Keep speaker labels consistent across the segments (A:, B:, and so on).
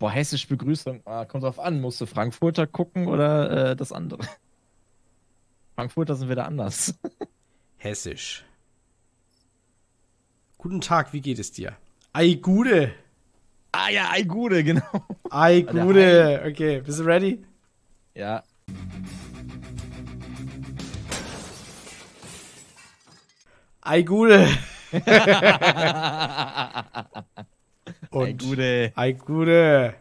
A: Boah, hessisch Begrüßung. Ah, kommt drauf an. Musst du Frankfurter gucken oder äh, das andere? Frankfurter sind wieder anders.
B: Hessisch. Guten Tag, wie geht es dir? Ei, Gude.
A: ah ja, ei Gude, genau.
B: Ei, Gude. Okay, bist du ready?
A: Ja.
B: Ei, Gude. Und
A: ei Gude.
B: Ei, Gude.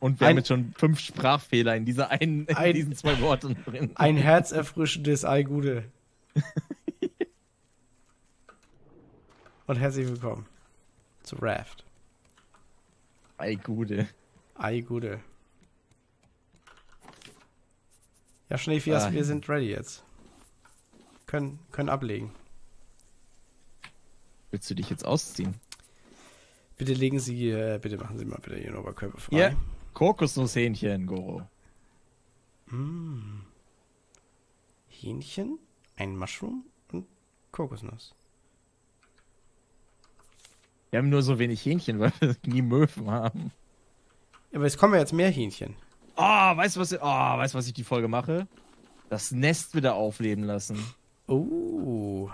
A: Und wir
B: Ein-
A: haben jetzt schon fünf Sprachfehler in dieser einen, in
B: Ein-
A: diesen zwei Worten drin.
B: Ein herzerfrischendes Ei, Gude. Und herzlich willkommen zu Raft.
A: Ei Gude.
B: Ei, Gude. Ja, Schneefias,
A: Ah.
B: wir sind ready jetzt. Können, können ablegen.
A: Willst du dich jetzt ausziehen?
B: Bitte legen Sie, äh, bitte machen Sie mal bitte Ihren Oberkörper frei.
A: Ja. Kokosnusshähnchen, Goro.
B: Mm. Hähnchen, ein Mushroom und Kokosnuss.
A: Wir haben nur so wenig Hähnchen, weil wir nie Möwen haben.
B: Ja, aber es kommen ja jetzt mehr Hähnchen.
A: Oh, weißt du, was, oh, weißt, du, was ich die Folge mache? Das Nest wieder aufleben lassen.
B: Oh.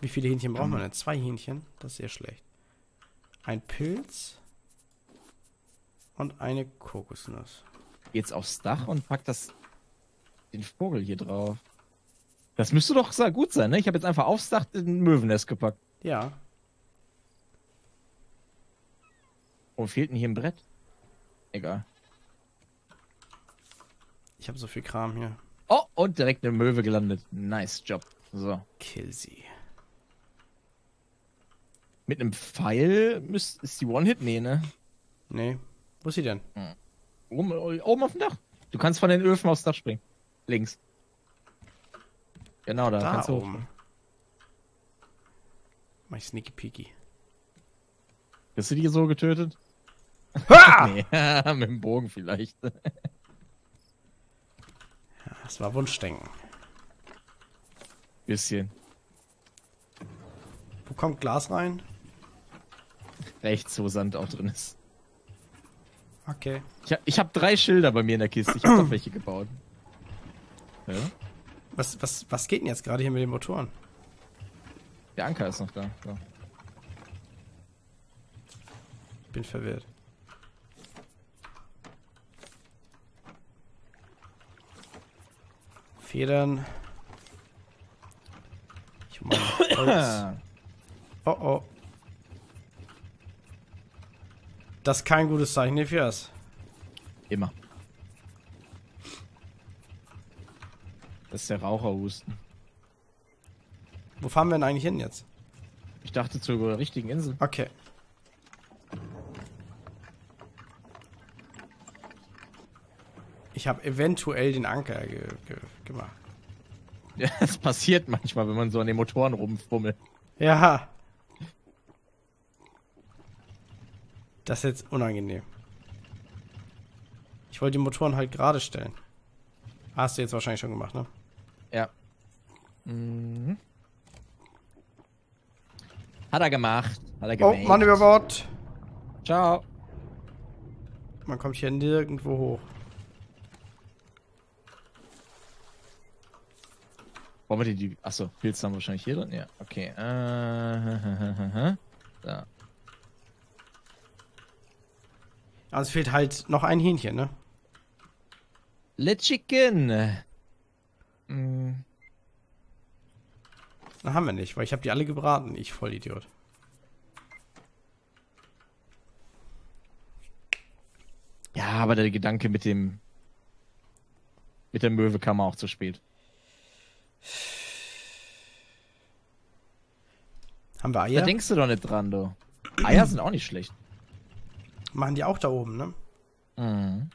B: Wie viele Hähnchen braucht man denn? Zwei Hähnchen? Das ist sehr schlecht. Ein Pilz und eine Kokosnuss.
A: Jetzt aufs Dach und pack das den Vogel hier drauf. Das müsste doch sehr gut sein, ne? Ich habe jetzt einfach aufs Dach ein Möwennest gepackt.
B: Ja.
A: Oh, fehlt denn hier ein Brett? Egal.
B: Ich habe so viel Kram hier.
A: Oh, und direkt eine Möwe gelandet. Nice Job. So.
B: Kill sie.
A: Mit einem Pfeil müsst, ist die One-Hit? Nee, ne?
B: Nee. Wo ist sie denn?
A: Oben, oben auf dem Dach. Du kannst von den Öfen aufs Dach springen. Links. Genau, da,
B: Da
A: kannst du hoch.
B: oben. Mach ich sneaky peeky.
A: Bist du die so getötet?
B: Ha!
A: Nee, mit dem Bogen vielleicht.
B: Das war Wunschdenken.
A: Bisschen.
B: Wo kommt Glas rein?
A: Rechts, wo Sand auch drin ist.
B: Okay.
A: Ich, hab- ich habe drei Schilder bei mir in der Kiste. Ich habe doch welche gebaut. Ja?
B: Was, was, was geht denn jetzt gerade hier mit den Motoren?
A: Der Anker ist noch da. So.
B: Bin verwirrt. Federn. Ich meine Holz. Oh oh. Das ist kein gutes Zeichen hier fürs.
A: immer. Das ist der Raucherhusten.
B: Wo fahren wir denn eigentlich hin jetzt?
A: Ich dachte zur richtigen Insel.
B: Okay. Ich habe eventuell den Anker ge ge gemacht.
A: Ja, das passiert manchmal, wenn man so an den Motoren rumfummelt.
B: Ja. Das ist jetzt unangenehm. Ich wollte die Motoren halt gerade stellen. Hast du jetzt wahrscheinlich schon gemacht, ne?
A: Ja. Mhm. Hat er gemacht. Hat er
B: Oh,
A: gemacht.
B: Mann über Bord.
A: Ciao.
B: Man kommt hier nirgendwo hoch.
A: Wollen wir die, die achso, Pilze haben wir wahrscheinlich hier drin? Ja, okay. Äh, da.
B: Aber es fehlt halt noch ein Hähnchen, ne?
A: Le Chicken. Mm,
B: Na, haben wir nicht, weil ich habe die alle gebraten. Ich Vollidiot.
A: Ja, aber der Gedanke mit dem mit der Möwe kam auch zu spät.
B: Haben wir
A: Da
B: Eier?
A: denkst du doch nicht dran, du. Eier sind auch nicht schlecht.
B: Machen die auch da oben, ne?
A: Mhm.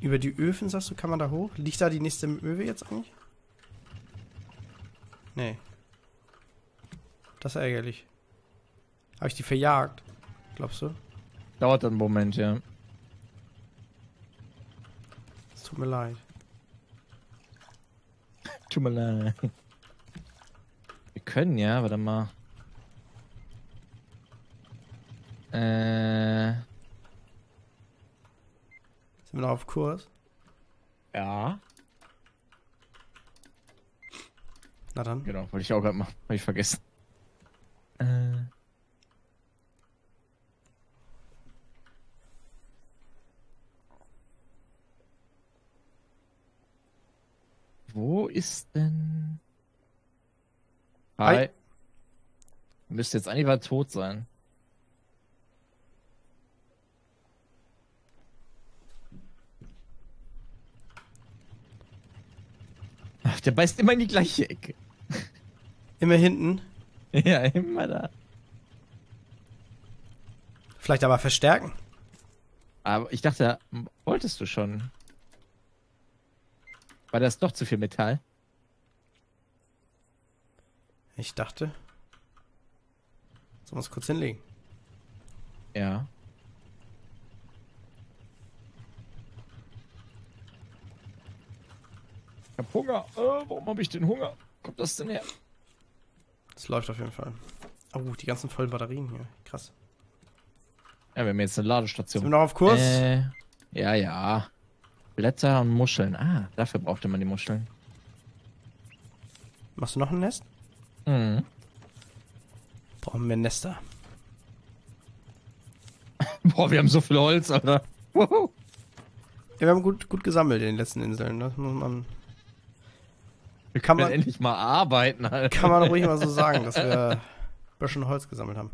B: Über die Öfen, sagst du, kann man da hoch? Liegt da die nächste Möwe jetzt eigentlich? Nee. Das ist ärgerlich. Habe ich die verjagt? Glaubst du?
A: Dauert einen Moment, ja.
B: Es tut mir leid.
A: Tut mir leid. Wir können ja, warte mal. Äh,
B: Sind wir noch auf Kurs?
A: ja.
B: Na dann.
A: Genau, wollte ich auch gerade machen. Habe ich vergessen. Äh. Wo ist denn. Hi.
B: Hi.
A: Müsste jetzt eigentlich tot sein. Der beißt immer in die gleiche Ecke.
B: Immer hinten.
A: Ja, immer da.
B: Vielleicht aber verstärken.
A: Aber ich dachte, wolltest du schon? War das doch zu viel Metall?
B: Ich dachte. Sollen wir es kurz hinlegen?
A: Ja. Ich hab Hunger. Äh, warum habe ich den Hunger? Kommt das denn her?
B: Das läuft auf jeden Fall. Oh, die ganzen vollen Batterien hier. Krass.
A: Ja, wir haben jetzt eine
B: Sind wir
A: Ladestation.
B: noch auf Kurs?
A: Äh, ja, ja. Blätter und Muscheln. Ah, dafür brauchte man die Muscheln.
B: Machst du noch ein Nest?
A: Mhm.
B: Brauchen wir Nester.
A: Boah, wir haben so viel Holz, Alter.
B: Ja, wir haben gut, gut gesammelt in den letzten Inseln. Das muss man, Kann man-
A: endlich mal arbeiten, Alter.
B: kann man ruhig mal so sagen, dass wir ein bisschen Holz gesammelt haben.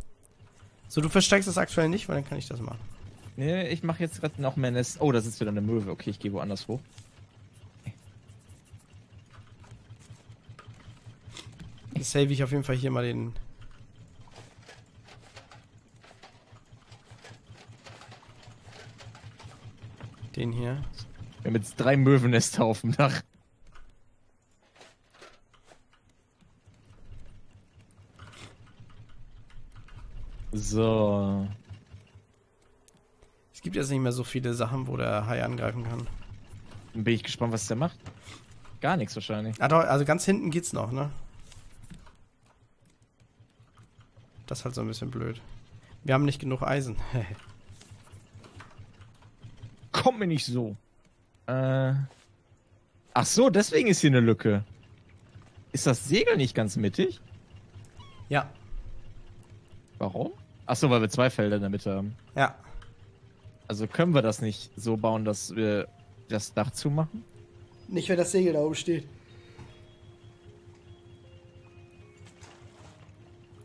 B: So, du versteckst das aktuell nicht, weil dann kann ich das machen.
A: Nee, ich mache jetzt gerade noch mehr Nest. Oh, das ist wieder eine Möwe. Okay, ich gehe woanders hoch.
B: Dann save ich auf jeden Fall hier mal den. Den hier.
A: Wir haben jetzt drei Möwennester auf dem Dach. So.
B: Es gibt jetzt nicht mehr so viele Sachen, wo der Hai angreifen kann.
A: Dann bin ich gespannt, was der macht. Gar nichts wahrscheinlich.
B: Ah, doch, also ganz hinten geht's noch, ne? Das ist halt so ein bisschen blöd. Wir haben nicht genug Eisen.
A: Kommt mir nicht so. Äh. Ach so, deswegen ist hier eine Lücke. Ist das Segel nicht ganz mittig?
B: ja,
A: Warum? Ach so, weil wir zwei Felder in der Mitte haben.
B: ja.
A: Also können wir das nicht so bauen, dass wir das Dach zumachen?
B: Nicht, wenn das Segel da oben steht.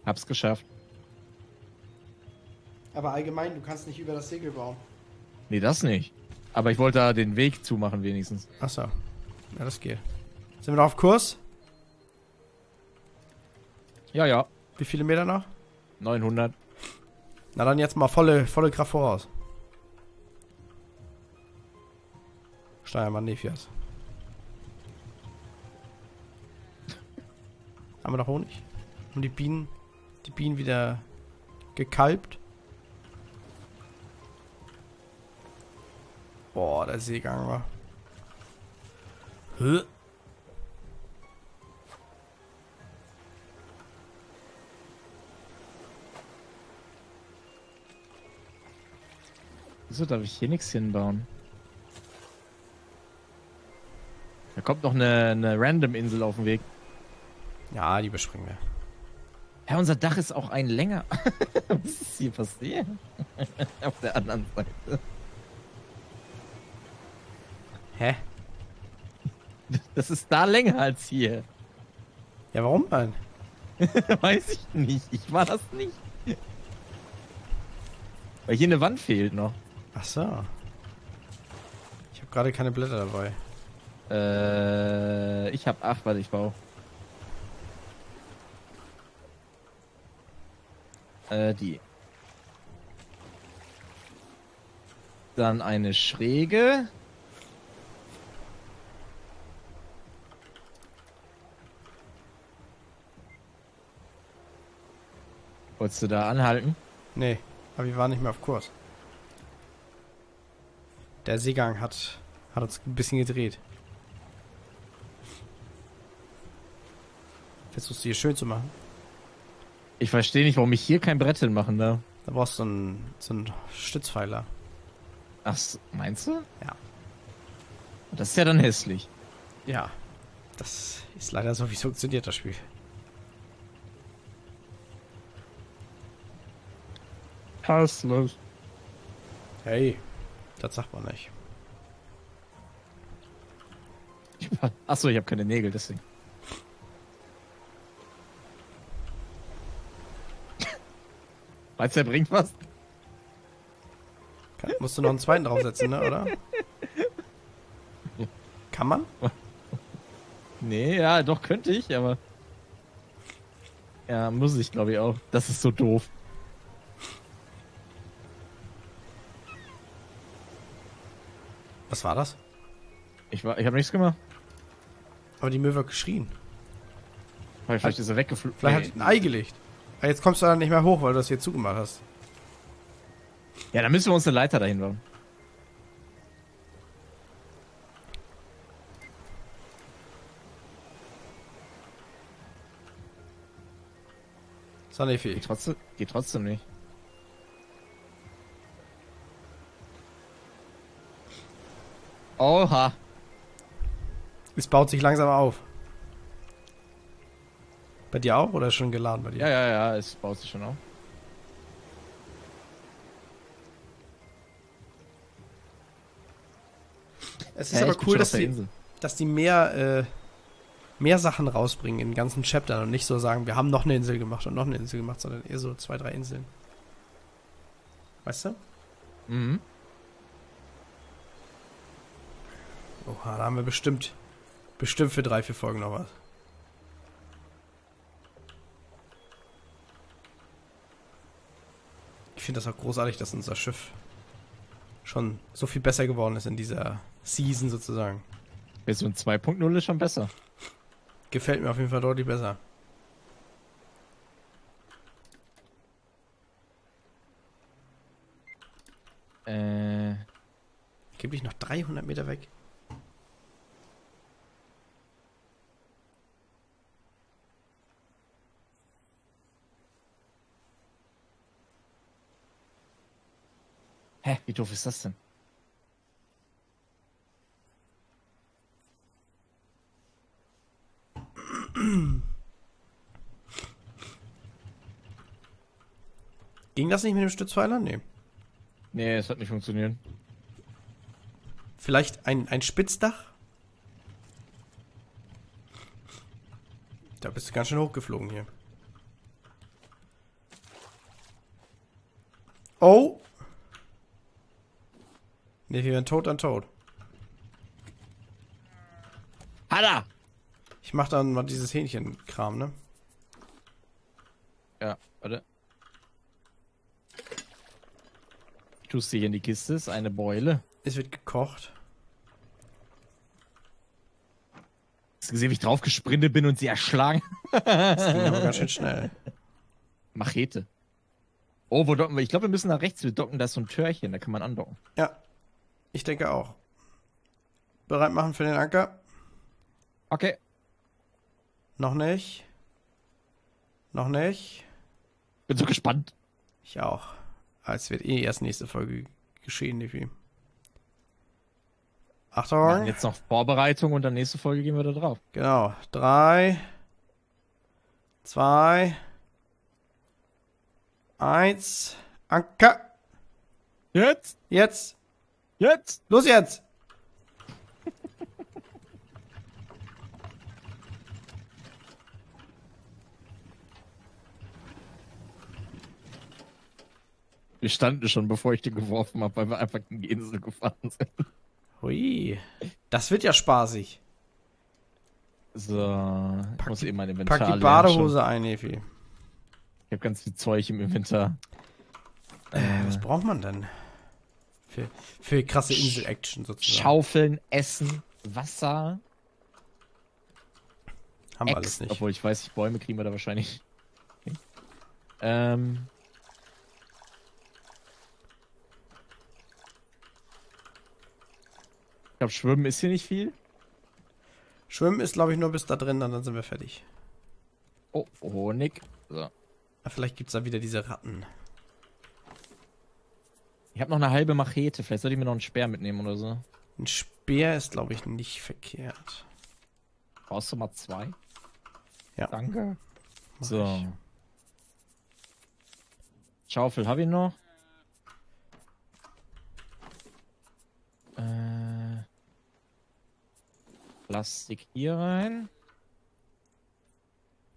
A: Hab's geschafft.
B: Aber allgemein, du kannst nicht über das Segel bauen.
A: Nee, das nicht. Aber ich wollte da den Weg zumachen wenigstens.
B: Achso. Ja, das geht. Sind wir noch auf Kurs?
A: Ja, ja.
B: Wie viele Meter noch?
A: 900.
B: Na dann jetzt mal volle, volle Kraft voraus. Steuermann Nefias. Haben wir noch Honig? Haben die Bienen, die Bienen wieder gekalbt? Boah, der Seegang war. Hä?
A: Wieso darf ich hier nichts hinbauen? Da kommt noch eine, eine Random-Insel auf den Weg.
B: Ja, die überspringen wir.
A: Ja, unser Dach ist auch ein länger. Was ist hier passiert? auf der anderen Seite.
B: Hä?
A: Das ist da länger als hier.
B: Ja, warum denn?
A: Weiß ich nicht. Ich war das nicht. Weil hier eine Wand fehlt noch.
B: Ach so. Ich habe gerade keine Blätter dabei.
A: Äh, ich hab acht, warte, ich baue. Äh, die. Dann eine schräge. Wolltest du da anhalten?
B: Nee, aber wir waren nicht mehr auf Kurs. Der Seegang hat, hat uns ein bisschen gedreht. Versuchst du hier schön zu machen?
A: Ich verstehe nicht, warum ich hier kein Brett hinmachen darf.
B: Da brauchst du einen, so einen Stützpfeiler.
A: Ach, meinst du?
B: Ja.
A: Das ist ja dann hässlich.
B: Ja. Das ist leider so, wie es funktioniert, das Spiel.
A: Hasslos.
B: Hey. Das sagt man nicht.
A: Achso, ich habe keine Nägel, deswegen. Meinst du, der bringt was?
B: Kann, musst du noch einen zweiten draufsetzen, ne, oder? Kann man?
A: Nee, ja, doch könnte ich, aber. Ja, muss ich, glaube ich, auch. Das ist so doof.
B: Was war das?
A: Ich, war, ich habe nichts gemacht.
B: Aber die Möwe hat geschrien.
A: Vielleicht ist er weggeflogen.
B: Vielleicht hat sie ein Ei gelegt. Aber jetzt kommst du dann nicht mehr hoch, weil du das hier zugemacht hast.
A: Ja, dann müssen wir uns eine Leiter dahin bauen.
B: Sanefi.
A: Geht trotzdem, geht trotzdem nicht. Oha.
B: Es baut sich langsam auf. Bei dir auch oder schon geladen bei dir?
A: Ja, ja, ja, es baut sich schon auf.
B: Es ist
A: Ja,
B: aber cool, dass die, dass die mehr, äh, mehr Sachen rausbringen in den ganzen Chaptern und nicht so sagen, wir haben noch eine Insel gemacht und noch eine Insel gemacht, sondern eher so zwei, drei Inseln. Weißt du?
A: Mhm.
B: Oha, da haben wir bestimmt, bestimmt für drei, vier Folgen noch was. Ich finde das auch großartig, dass unser Schiff schon so viel besser geworden ist in dieser Season sozusagen.
A: Version 2.0 ist schon besser.
B: Gefällt mir auf jeden Fall deutlich besser.
A: Äh,
B: Gebe ich noch 300 Meter weg?
A: Hä, wie doof ist das denn?
B: Ging das nicht mit dem Stützpfeiler? Nee.
A: Nee, es hat nicht funktioniert.
B: Vielleicht ein, ein Spitzdach? Da bist du ganz schön hochgeflogen hier. Oh! Ne, wir werden tot an tot.
A: Er!
B: Ich mach dann mal dieses Hähnchenkram, ne?
A: Ja, warte. Tust du hier in die Kiste, ist eine Beule.
B: Es wird gekocht.
A: Hast du gesehen, wie ich drauf gesprintet bin und sie erschlagen?
B: Das ging aber ganz schön schnell.
A: Machete. Oh, wo docken wir? Ich glaube, wir müssen nach rechts. Wir docken, da ist so ein Türchen, da kann man andocken.
B: Ja, ich denke auch. Bereit machen für den Anker?
A: Okay.
B: Noch nicht. Noch nicht.
A: Bin so gespannt.
B: Ich auch. Ah, Es wird eh erst nächste Folge geschehen.
A: Wir
B: Achtung.
A: jetzt noch Vorbereitung und dann nächste Folge gehen wir da drauf.
B: Genau. Drei. Zwei. Eins. Anker.
A: Jetzt!
B: Jetzt.
A: Jetzt!
B: Los jetzt.
A: Wir standen schon, bevor ich den geworfen habe, weil wir einfach in die Insel gefahren sind.
B: Hui. Das wird ja spaßig.
A: So, ich
B: Pack
A: muss
B: die-
A: eben mein Inventar
B: Pack die Badehose ein, Nefi.
A: schon. Ich habe ganz viel Zeug im Inventar.
B: Äh, was braucht man denn? Für, für krasse Insel-Action sozusagen.
A: Schaufeln, Essen, Wasser,
B: Haben wir alles
A: Äxte.
B: nicht.
A: Obwohl ich weiß, ich Bäume kriegen wir da wahrscheinlich. Okay. Ähm. Ich glaube, Schwimmen ist hier nicht viel.
B: Schwimmen ist, glaube ich, nur bis da drin, dann, dann sind wir fertig.
A: Oh, Honig. So.
B: Ah, Vielleicht gibt es da wieder diese Ratten.
A: Ich habe noch eine halbe Machete. Vielleicht sollte ich mir noch einen Speer mitnehmen oder so.
B: Ein Speer ist, glaube ich, nicht verkehrt.
A: Brauchst du mal zwei?
B: Ja.
A: Danke.
B: Mach
A: So.
B: ich.
A: Schaufel habe ich noch. Äh, Plastik hier rein.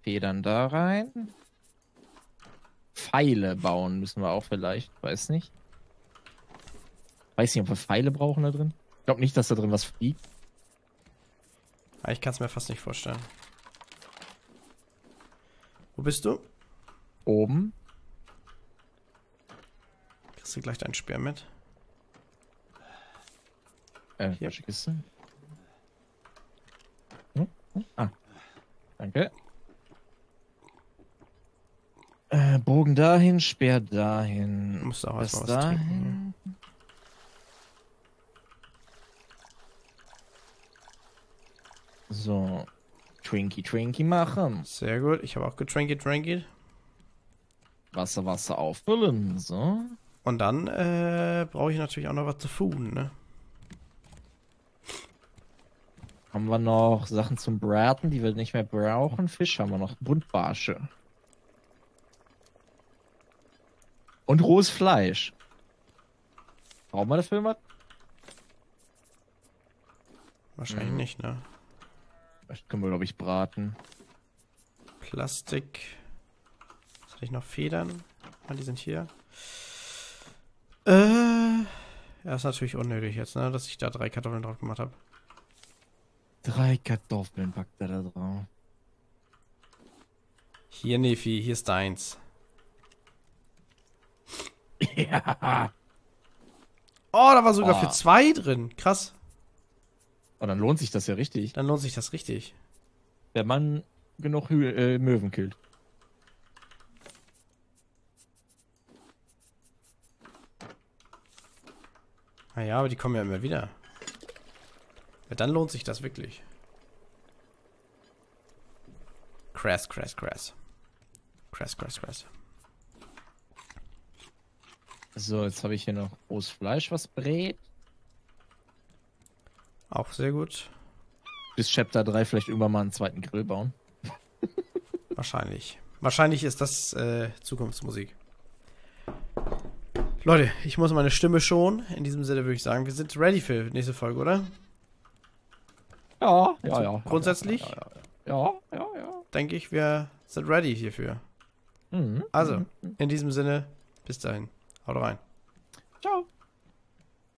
A: Federn da rein. Pfeile bauen müssen wir auch vielleicht. Weiß nicht. Weiß nicht, ob wir Pfeile brauchen da drin. Ich glaube nicht, dass da drin was fliegt.
B: Ah, Ich kann es mir fast nicht vorstellen. Wo bist du?
A: Oben.
B: Kriegst du gleich deinen Speer mit?
A: Äh,
B: Hier.
A: falsche Kiste. Hm? Hm? Ah. Danke. Äh, Bogen dahin, Speer
B: Du
A: dahin.
B: musst auch
A: Das
B: erstmal was trinken.
A: dahin. So. Twinkie Twinkie machen.
B: Sehr gut. Ich habe auch getranket, tranket.
A: Wasser, Wasser auffüllen. So.
B: Und dann äh, brauche ich natürlich auch noch was zu tun, ne?
A: Haben wir noch Sachen zum Braten, die wir nicht mehr brauchen. Fisch haben wir noch. Buntbarsche. Und rohes Fleisch. Brauchen wir dafür was?
B: Wahrscheinlich
A: Mhm.
B: nicht, ne?
A: Das können wir, glaube ich, braten.
B: Plastik. Was hatte ich noch? Federn. Ah, die sind hier. Äh. Ja, ist natürlich unnötig jetzt, ne? Dass ich da drei Kartoffeln drauf gemacht habe.
A: Drei Kartoffeln packt er da drauf.
B: Hier, Nefi, hier ist deins.
A: ja.
B: Oh, da war sogar
A: Oh.
B: für zwei drin. Krass.
A: Und dann lohnt sich das ja richtig.
B: Dann lohnt sich das richtig.
A: Der Mann genug Hü äh, Möwen killt.
B: Naja, aber die kommen ja immer wieder. Ja, dann lohnt sich das wirklich. Crass, crass, crass. Crass, crass, crass.
A: So, jetzt habe ich hier noch rohes Fleisch, was brät.
B: Auch sehr gut.
A: Bis Chapter 3 vielleicht irgendwann mal einen zweiten Grill bauen.
B: Wahrscheinlich. Wahrscheinlich ist das äh, Zukunftsmusik. Leute, ich muss meine Stimme schonen. In diesem Sinne würde ich sagen, wir sind ready für die nächste Folge, oder?
A: Ja, ja, ja.
B: Grundsätzlich
A: Ja, ja, ja. ja, ja.
B: denke ich, wir sind ready hierfür.
A: Mhm.
B: Also, in diesem Sinne, bis dahin. Haut rein.